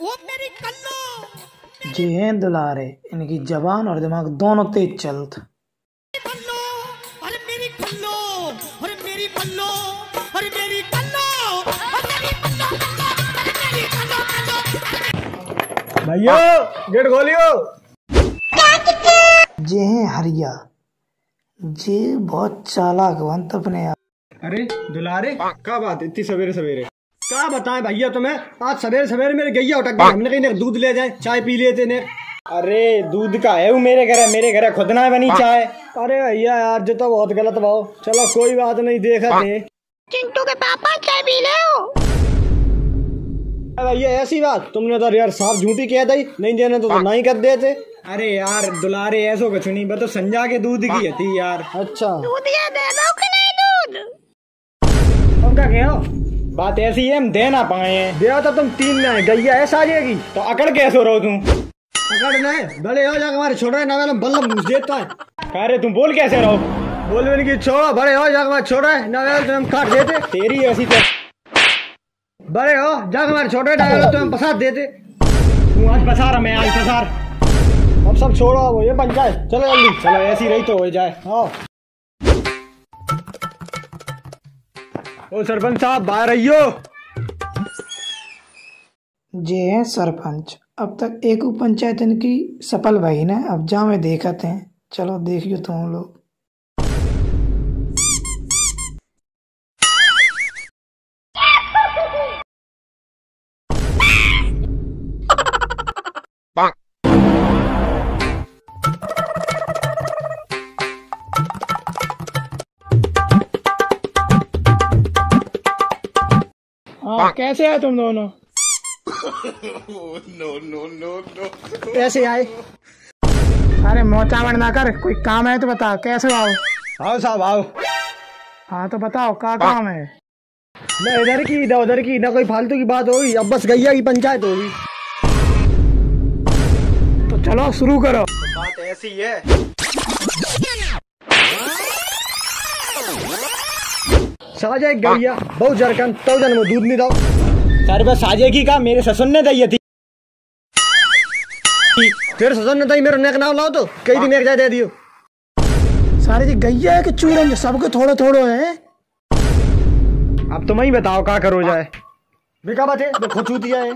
ओ जी हैं दुलारे इनकी जबान और दिमाग दोनों तेज चलत। कल्लो अरे मेरी कल्लो अरे मेरी कल्लो अरे मेरी कल्लो अरे मेरी कल्लो अरे मेरी कल्लो कल्लो भैया गेट खोलियो। जे हैं हरिया। जे बहुत चालाक बनत अपने आप। अरे दुलारे क्या बात इतनी सवेरे सवेरे क्या बताएँ भैया तुम्हें? आज सवेरे सवेरे मेरे गैया उठक गई हमने कहीं दूध ले जाए चाय पी लेते ने अरे दूध का है वो मेरे घर है मेरे घर है खुद ना बनी चाय। अरे भैया यार जो तो बहुत गलत भाव। चलो कोई बात नहीं देखा थे चिंटू के पापा चाय पी ले भैया ऐसी बात। तुमने तो यार साफ़ झूठी कह दी। नहीं देने तो, तो नहीं कर देते। अरे यार दुलारे ऐसो कुछ नहीं। बस तो संजा के दूध की थी यार। अच्छा। दूध ये दे दो कि नहीं दूध? तुम क्या कह हो? बात ऐसी है हम दे ना पाए हैं। दिया तो तुम तीन में गैया ऐसा आ जाएगी। तो अकड़ कैसे रहो तुम। अकड़ नहीं बड़े हो जाकर हमारे छोड़ रहे ना बल्लम घुस देता है। कह रहे तुम बोल कैसे रहो? बोल भी नहीं छोड़ो बड़े हो जाकर हमारे छोड़ रहे ना तुम काट देते। तेरी ऐसी तो बड़े हो जाकर हमारे छोटे डायल तो हम पसार देते। तू आज पसार मैं आज पसार। अब सब छोड़ो वो ये पंचायत चलो जल्दी। चलो ऐसी रही तो हो जाए। हाँ। ओ सरपंच साहब, बाहर आइयो जे हैं सरपंच। अब तक एक पंचायत इनकी सफल भाई ना, अब जा में देखते हैं चलो देखियो तुम लोग। कैसे आए तुम दोनों? नो नो नो नो कैसे आए? अरे मोचावड़ ना कर कोई काम है तो बता कैसे आओ आओ साहब आओ। हाँ तो बताओ क्या काम है? न इधर की न उधर की न कोई फालतू की बात होगी अब बस गैया की पंचायत होगी तो चलो शुरू करो। बात ऐसी है। साजे गैया बहुत जरकन तो जन में दूध नहीं दो सर बस साजे की का मेरे ससुर ने दी थी तेरे ससुर ने दी मेरे नेक नाम लाओ तो कई दिन एक जाए दे दियो। सारे जी गैया है कि चूरन जो सबके थोड़े थोड़े है अब तुम ही बताओ क्या करो जाए। बेका बात है खुद चूतिया है।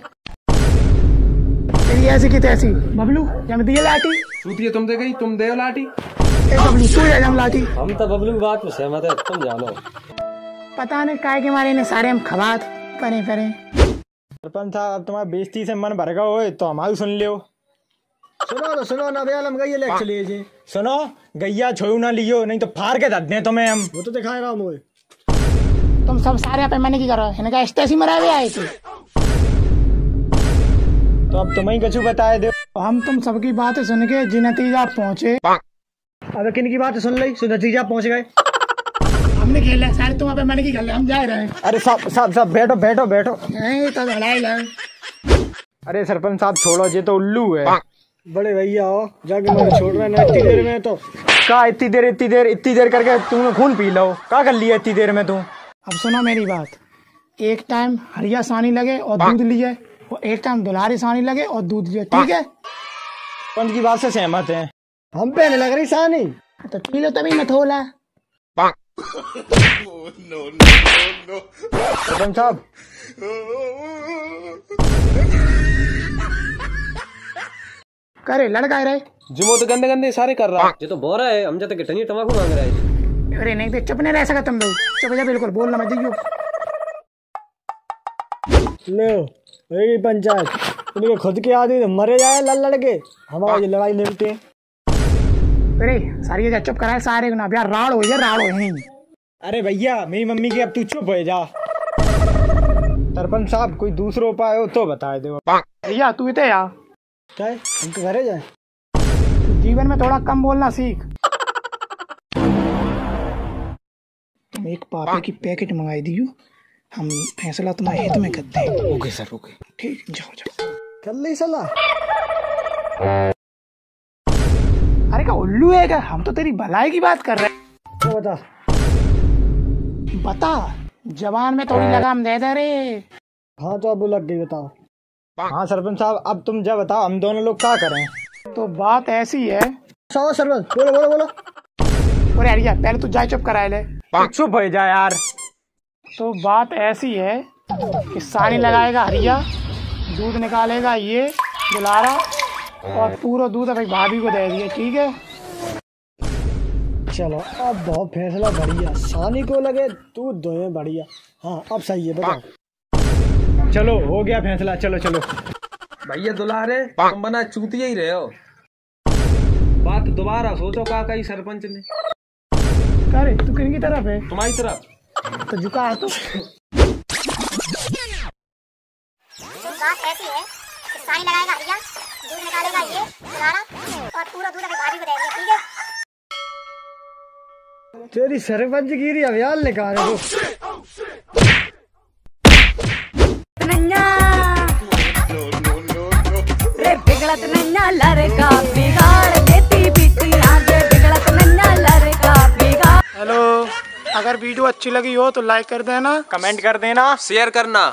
तेरी ऐसी की तैसी। बबलू जम दिए लाठी। चूतिया तुम दे गई तुम दे लाठी। ए बबलू तू जा जम लाठी। हम तो बबलू की बात में सहमत है तुम जानो। पता नहीं काय के मारे ने सारे हम खबात परे परे। सरपंच साहब अब तुम्हारा बेइज्जती से मन भर गया हो तो हमारी सुन लियो। सुनो तो सुनो ना भैया हम गैया लेके चलिए जी। सुनो गैया छोड़ू ना लियो नहीं तो फाड़ के दे तुम्हें हम। वो तो दिखा रहा हूँ तुम सब सारे पे मैंने की करो इनका स्टेसी मरा भी आए थे। तो अब तुम्हें कछु बताए दो। हम तुम सबकी बात सुन के जी नतीजा पहुँचे अब किन की बात सुन ली? सो नतीजा पहुँच गए। हमने खेला सारे तुम पे मैंने की कर हम जा रहे हैं। अरे सब सब सब बैठो बैठो बैठो। नहीं तो लड़ाई लड़ अरे सरपंच साहब छोड़ो ये तो उल्लू है। बड़े भैया हो जाके मुझे छोड़ रहे ना इतनी देर में तो। का इतनी देर इतनी देर इतनी देर करके तुमने खून पी लो? का कर लिया इतनी देर में तुम अब सुनो मेरी बात। एक टाइम हरिया सानी लगे और दूध लिए और एक टाइम दुलारी सानी लगे और दूध लिए ठीक है? पंच की बात से सहमत है। हम पहने लग रही सानी। तो पी लो तभी मैं थोला। सरपंच साहब करे लड़का रहे जिमो तो गंदे गंदे सारे कर रहा। ये तो बोरा है हम जब तक टनी तमाकू मांग रहा है। अरे नहीं तो चुप नहीं रह सका तुम लोग। चुप जा बिल्कुल बोलना मत दियो लो यही पंचायत तुम्हें खुद के आदमी तो मरे जाए लड़ लड़ के। हमारा ये लड़ाई निपटे। अरे सारी ये चुप कराए सारे को ना यार राड़ हो जा राड़ हो अरे भैया मेरी मम्मी की अब तू चुप हो जा। सरपंच साहब कोई दूसरा उपाय हो तो बता दो। भैया तू इतने आ। क्या हम तो घरे जाए। जीवन में थोड़ा कम बोलना सीख। तुम एक पापा की पैकेट मंगाई दियो हम फैसला तुम्हारे हित में करते हैं ओके सर ओके। ठीक जाओ जाओ। कर ली सलाह। अरे क्या उल्लू है क्या? हम तो तेरी भलाई की बात कर रहे हैं। तो बता। बता। जवान में थोड़ी लगाम दे दे रे। हाँ तो अब लग गई बताओ। हाँ सरपंच साहब अब तुम जब बताओ हम दोनों लोग क्या करें? तो बात ऐसी है। सौ सरपंच बोलो बोलो बोलो। अरे हरिया पहले तू जाए चुप कराए ले। चुप हो जा यार। तो बात ऐसी है कि सानी लगाएगा हरिया दूध निकालेगा ये दुलारा और पूरा दूध अपनी भाभी को दे दिए ठीक है? चलो अब बहुत फैसला बढ़िया। सानी को लगे तू दोए बढ़िया। हाँ अब सही है बताओ। चलो हो गया फैसला चलो चलो। भैया दुलारे तुम बना चूतिया ही रहे हो। बात दोबारा सोचो का कई सरपंच ने। करे तू किन की तरफ़ है? तुम्हारी तरफ़। तो झुका है तो। बात ऐसी है कि लगाएगा हरिया दूध निकालेगा ये दुलारा और पूरा दूध अपनी भाभी को दे दिया ठीक है तेरी सरपंच गिरी अभियान निकाल रहे हो बिगड़त नन्ना लड़का बिगाड़ देती बिटिया रे बिगड़त नन्ना लड़का बिगाड़। हेलो अगर वीडियो अच्छी लगी हो तो लाइक कर देना। कमेंट कर देना शेयर करना।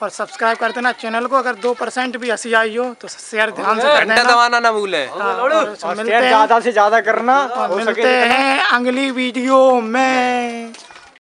और सब्सक्राइब कर देना। चैनल को अगर दो परसेंट भी हँसी आई हो तो शेयर ध्यान से कर देना। दबाना ना भूले। हाँ, मिलते हैं। ज़्यादा से ज़्यादा करना और हो सके। मिलते हैं अगली वीडियो में।